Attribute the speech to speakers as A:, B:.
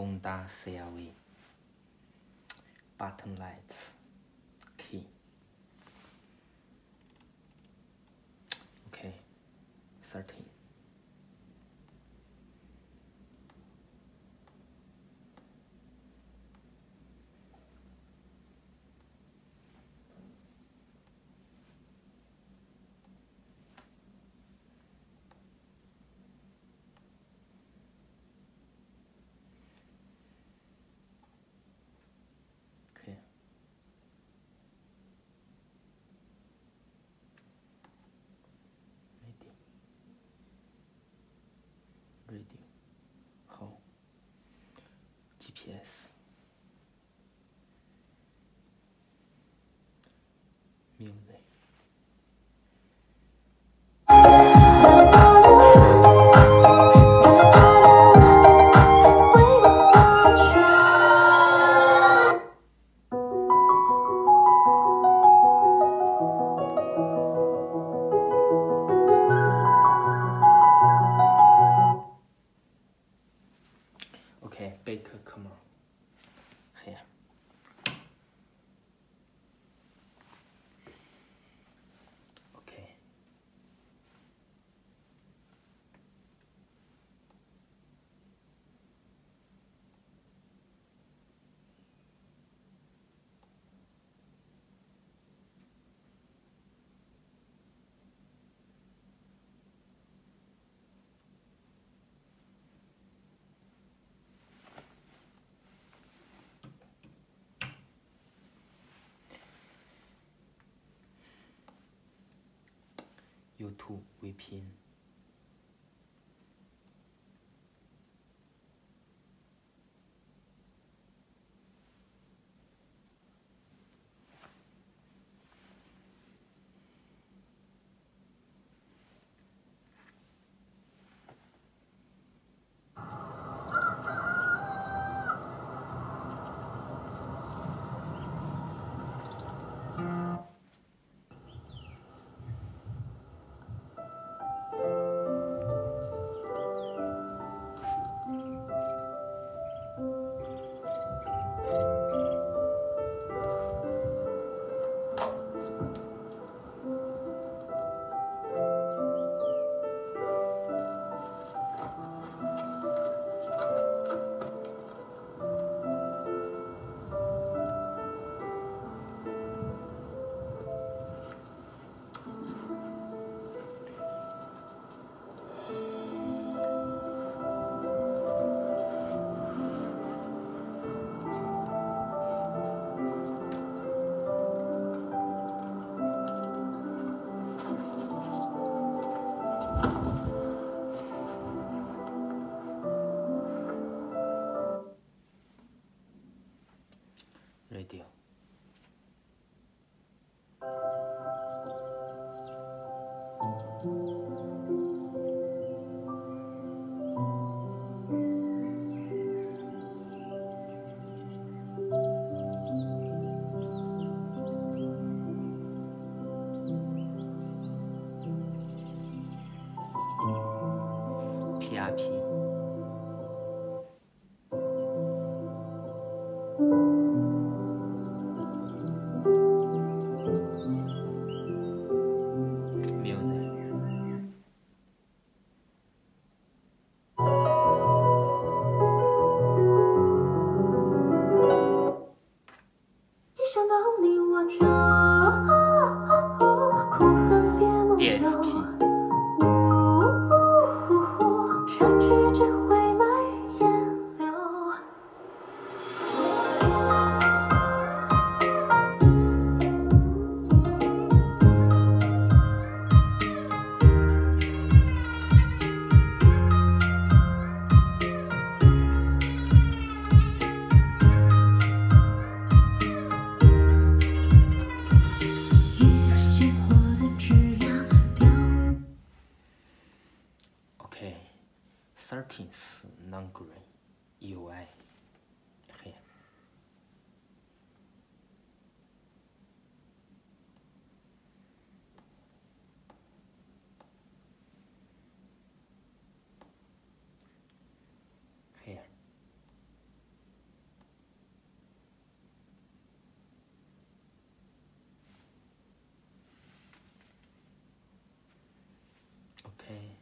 A: Honda CRV button lights. Key. Okay. 13 GPS YouTube、
B: 微拼。大批
A: okay 13th non-green UI here okay.